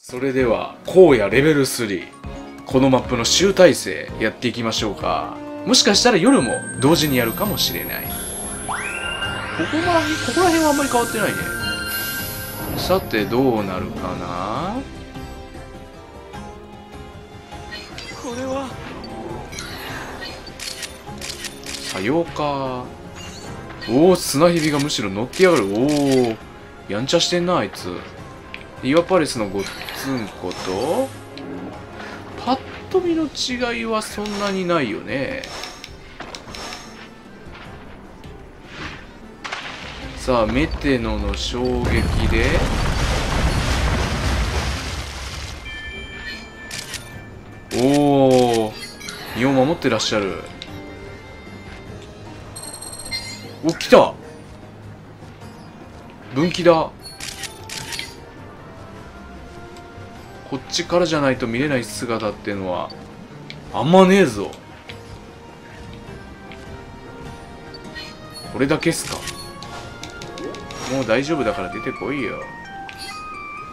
それでは荒野レベル3このマップの集大成やっていきましょうか。もしかしたら夜も同時にやるかもしれない。ここらここら辺はあんまり変わってないね。さてどうなるかな？これは。さようか。おお砂蛇がむしろ乗ってやがる。おおやんちゃしてんなあいつ岩パレスのごっつんことパッと見の違いはそんなにないよね。さあメテノの衝撃でおお身を守ってらっしゃる。お来た。分岐だ。こっちからじゃないと見れない姿っていうのはあんまねえぞ。これだけっすか。もう大丈夫だから出てこいよ。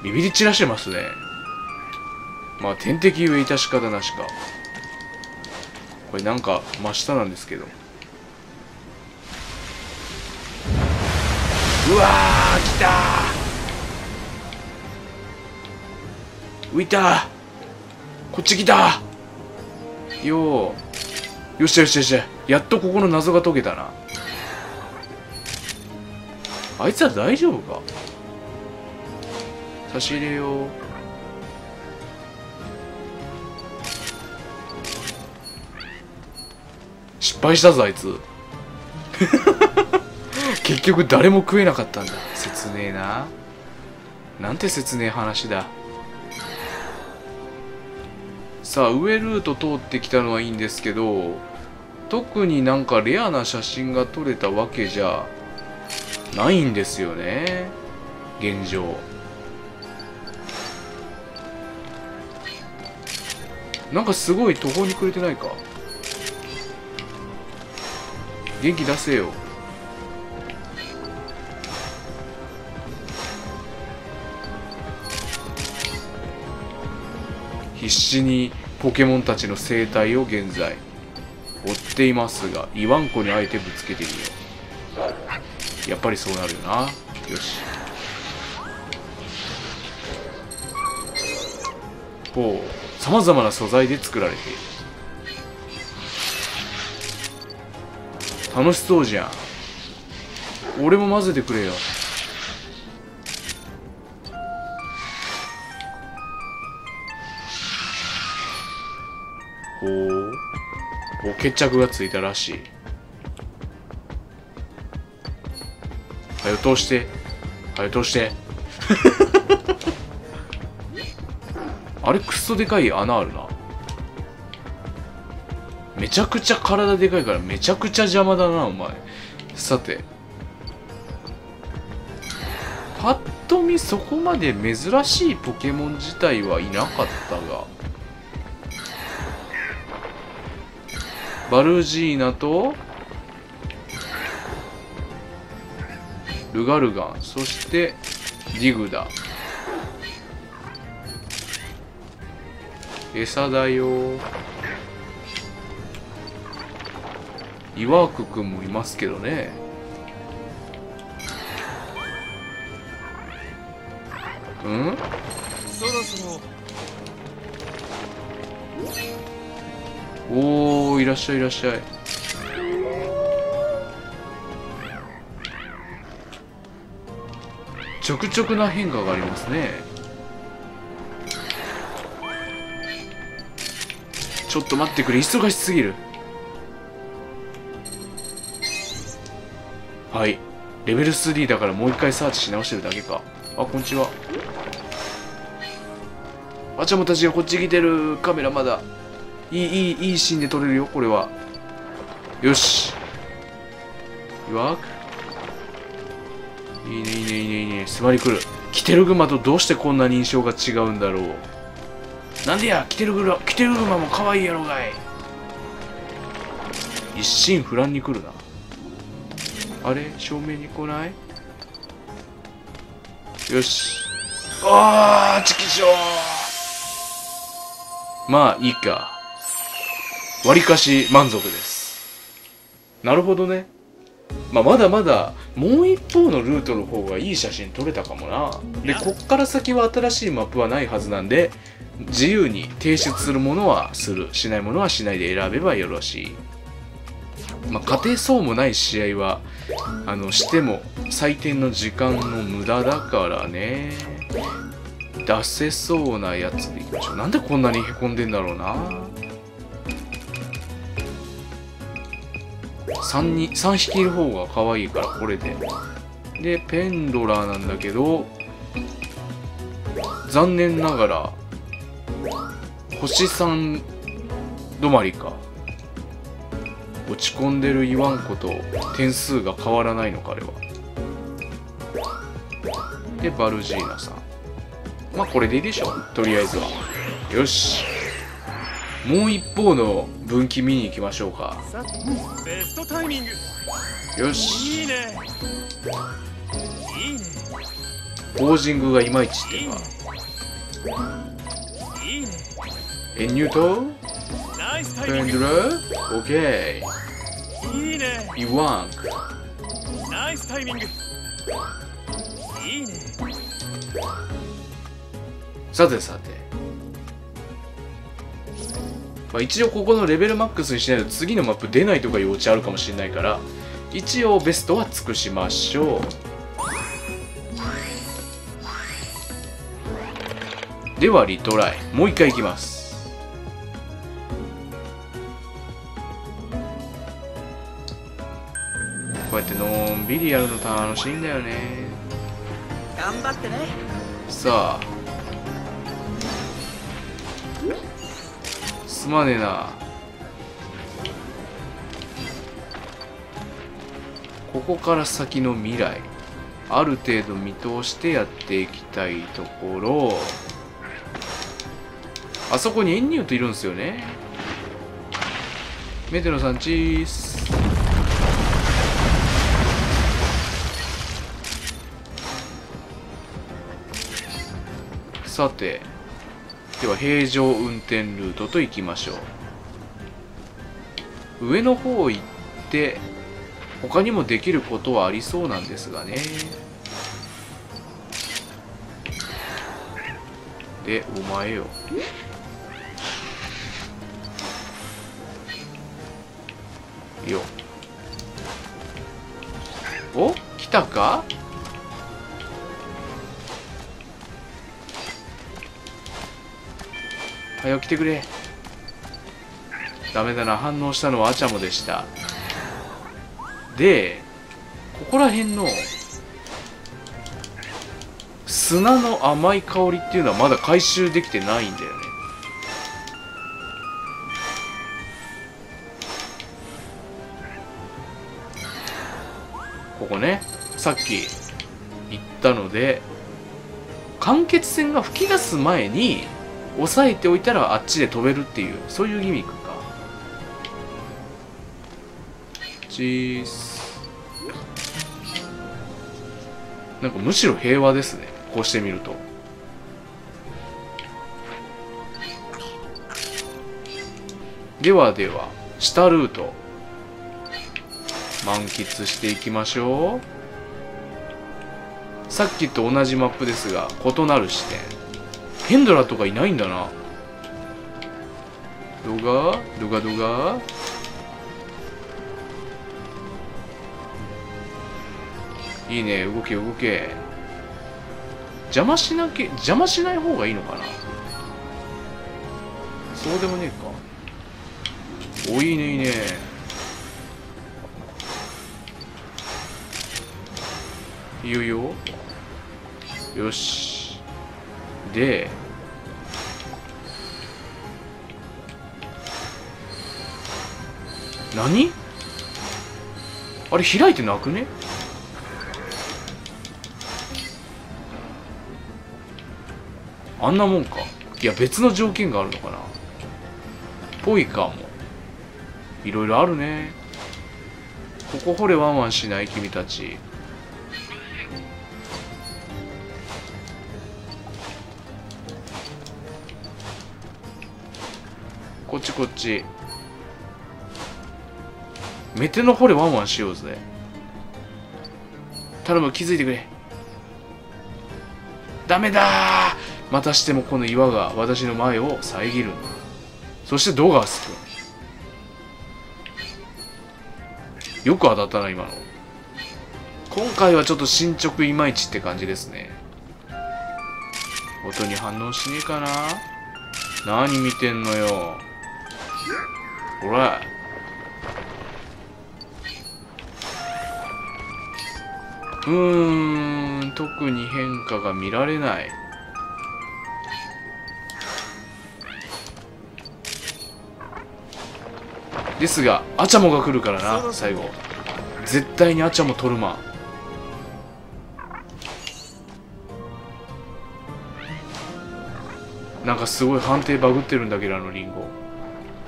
ビビり散らしてますね。まあ天敵上致し方なしか。これなんか真下なんですけど。うわー来たー。浮いた。こっち来た。よーよしよしよし。やっとここの謎が解けたな。あいつは大丈夫か？差し入れよう。失敗したぞあいつ。結局誰も食えなかったんだ。切ねえな。なんて切ねえ話だ。さあ上ルート通ってきたのはいいんですけど特になんかレアな写真が撮れたわけじゃないんですよね現状。なんかすごい途方に暮れてないか？元気出せよ。必死にポケモンたちの生態を現在追っていますがイワンコにあえてぶつけてみよう。やっぱりそうなるよな。よし。ほう。さまざまな素材で作られている。楽しそうじゃん。俺も混ぜてくれよ。お決着がついたらしい。はよ通して。はよ通して。あれクソでかい穴あるな。めちゃくちゃ体でかいからめちゃくちゃ邪魔だなお前。さて。パッと見そこまで珍しいポケモン自体はいなかったが。バルジーナとルガルガンそしてディグダ。餌だよ。イワークくんもいますけどね。うん？そろそろ。おおいらっしゃいいらっしゃい。ちょくちょくな変化がありますね。ちょっと待ってくれ忙しすぎる。はい。レベル3だからもう一回サーチし直してるだけか。あこんにちは。あちゃもたちがこっち来てる。カメラまだ。いいいいいいシーンで撮れるよこれは。よし。弱く。いいねいいねいいねいいね。座り来るキテルグマとどうしてこんなに印象が違うんだろう。なんでやキテルグマキテルグマも可愛いやろがい。一心不乱に来るな。あれ？正面に来ない？よし。あーチキショー。まあいいか。わりかし満足です。なるほどね。まあ、まだまだもう一方のルートの方がいい写真撮れたかもな。でこっから先は新しいマップはないはずなんで自由に提出するものはする。しないものはしないで選べばよろしい。まあ、家庭そうもない試合はあのしても採点の時間の無駄だからね。出せそうなやつでいきましょう。なんでこんなにへこんでんだろうな。3, に3匹いる方が可愛いからこれで。でペンドラーなんだけど残念ながら星3止まりか。落ち込んでる言わんこと点数が変わらないのかあれは。でバルジーナさん。まあこれでいいでしょとりあえずは。よし。もう一方の分岐見に行きましょうか。さベストタイミング。よし。いいね。いいね。ポージングがいまいちっていうか。いいね。エンニュートナイスタイミング。ペンドラーオッケいいね。ーイワンクナイスタイミング。いいね。さてさてまあ、一応ここのレベルマックスにしないと次のマップ出ないとかいうオチあるかもしれないから一応ベストは尽くしましょう。ではリトライ。もう一回いきます。こうやってのんびりやるの楽しいんだよね。頑張ってね。さあすまねえな。ここから先の未来ある程度見通してやっていきたいところ。あそこにエンニュートいるんですよね。メテロさんチースさてでは平常運転ルートと行きましょう。上の方行って他にもできることはありそうなんですがね。でお前よ。よ。お？来たか？早起きてくれ。ダメだな反応したのはアチャモでした。でここら辺の砂の甘い香りっていうのはまだ回収できてないんだよね。ここねさっき言ったので間欠泉が吹き出す前に押さえておいたらあっちで飛べるっていうそういうギミックかチースなんかむしろ平和ですね。こうしてみると。ではでは下ルート。満喫していきましょう。さっきと同じマップですが異なる視点。ヘンドラとかいないんだな。動画？動画？動画？いいね。動け動け。邪魔しなきゃ邪魔しない方がいいのかな。そうでもねえか。おいいねいいね。いいよいいよ。よし。で何？あれ開いてなくね？あんなもんか。いや別の条件があるのかな。ぽいかも。いろいろあるね。ここ掘れワンワンしない君たち。こっちこっち。メテの方でワンワンしようぜ。頼む気づいてくれ。ダメだまたしてもこの岩が私の前を遮るんだそしてドガース君よく当たったな今の。今回はちょっと進捗いまいちって感じですね。音に反応しねえかな。何見てんのよ。ほらうーん特に変化が見られない。ですがアチャモが来るからな最後。絶対にアチャモ取るまなんかすごい判定バグってるんだけどあのリンゴ。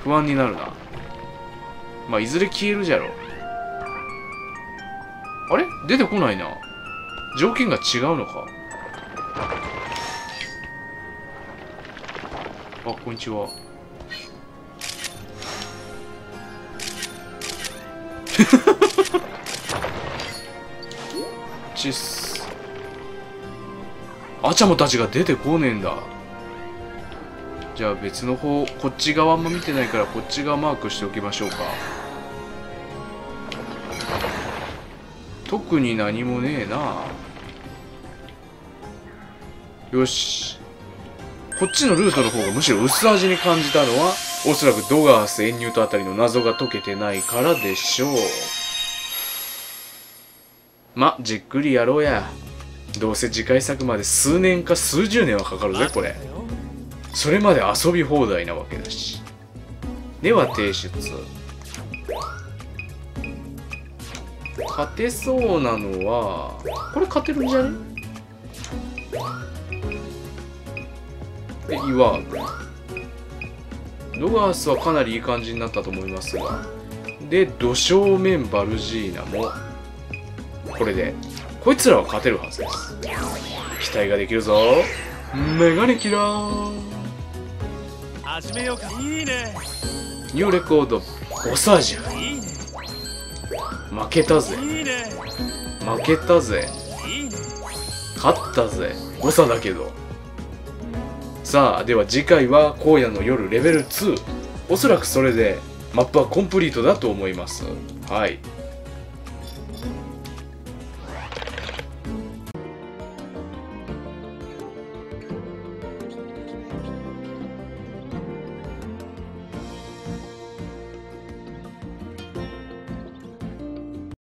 不安になるな。まあいずれ消えるじゃろ。あれ？出てこないな。条件が違うのか。あこんにちは。チッス。アチャモたちが出てこねえんだ。じゃあ別の方こっち側も見てないからこっち側マークしておきましょうか。特に何もねえな。よし。こっちのルートの方がむしろ薄味に感じたのはおそらくドガースエンニュートあたりの謎が解けてないからでしょう。まじっくりやろうや。どうせ次回作まで数年か数十年はかかるぜこれ。それまで遊び放題なわけだし。では提出。勝てそうなのはこれ勝てるんじゃね？え岩ドガースはかなりいい感じになったと思いますが。で土正面バルジーナもこれでこいつらは勝てるはずです。期待ができるぞ。メガネキラー始めようか。いいね。ニューレコード。ボサージュいいね。負けたぜ。いいね。負けたぜ。いいね。勝ったぜ。誤差だけど。さあでは次回は荒野の夜レベル2おそらくそれでマップはコンプリートだと思います。はい